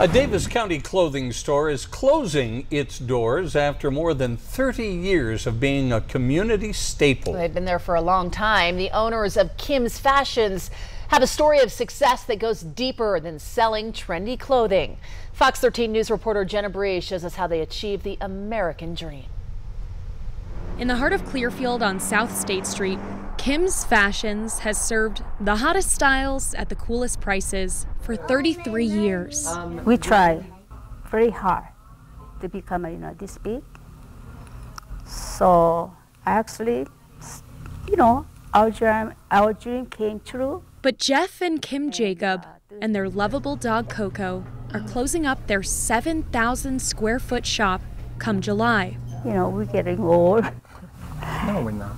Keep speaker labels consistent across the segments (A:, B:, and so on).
A: A Davis County clothing store is closing its doors after more than 30 years of being a community staple.
B: They've been there for a long time. The owners of Kim's Fashions have a story of success that goes deeper than selling trendy clothing. Fox 13 News reporter Jenna Bree shows us how they achieved the American dream.
C: In the heart of Clearfield on South State Street, Kim's Fashions has served the hottest styles at the coolest prices for 33 years.
D: Um, we try very hard to become, you know, this big. So I actually, you know, our dream, our dream came true.
C: But Jeff and Kim Jacob and their lovable dog Coco are closing up their 7,000 square foot shop come July.
D: You know, we're getting old.
E: No, we're not.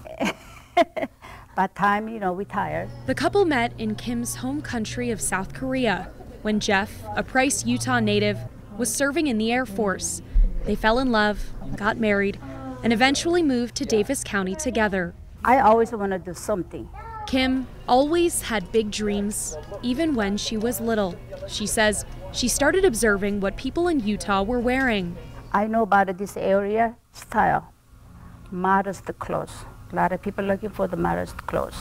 D: By time, you know, we tired.
C: The couple met in Kim's home country of South Korea when Jeff, a Price, Utah native, was serving in the Air Force. They fell in love, got married, and eventually moved to Davis County together.
D: I always want to do something.
C: Kim always had big dreams, even when she was little. She says she started observing what people in Utah were wearing.
D: I know about this area style, modest clothes. A lot of people looking for the modest clothes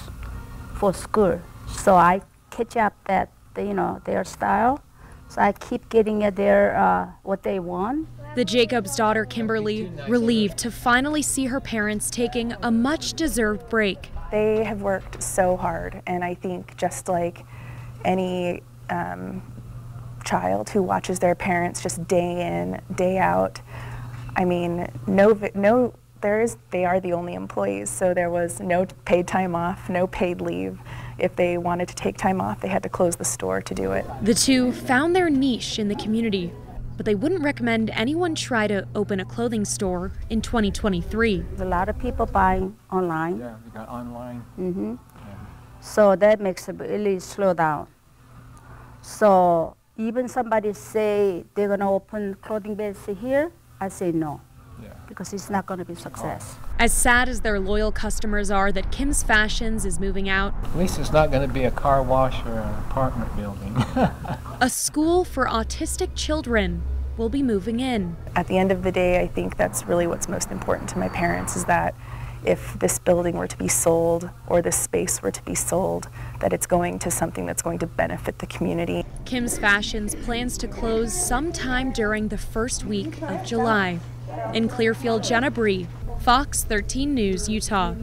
D: for school. So I catch up that you know their style. So I keep getting their uh, what they want.
C: The Jacobs' daughter, Kimberly, relieved to finally see her parents taking a much deserved break.
F: They have worked so hard, and I think just like any um, child who watches their parents just day in, day out, I mean, no, no, there is, they are the only employees, so there was no paid time off, no paid leave. If they wanted to take time off, they had to close the store to do it.
C: The two found their niche in the community, but they wouldn't recommend anyone try to open a clothing store in 2023.
D: A lot of people buying online.
E: Yeah, we got online.
D: hmm So that makes it really slow down. So even somebody say they're gonna open clothing business here, I say no,
E: Yeah.
D: because it's not gonna be a success. Oh.
C: As sad as their loyal customers are that Kim's Fashions is moving out,
E: At least it's not going to be a car wash or an apartment building.
C: a school for autistic children will be moving in.
F: At the end of the day, I think that's really what's most important to my parents is that if this building were to be sold or this space were to be sold, that it's going to something that's going to benefit the community.
C: Kim's Fashions plans to close sometime during the first week of July. In Clearfield, Jenna Bree, Fox 13 News, Utah.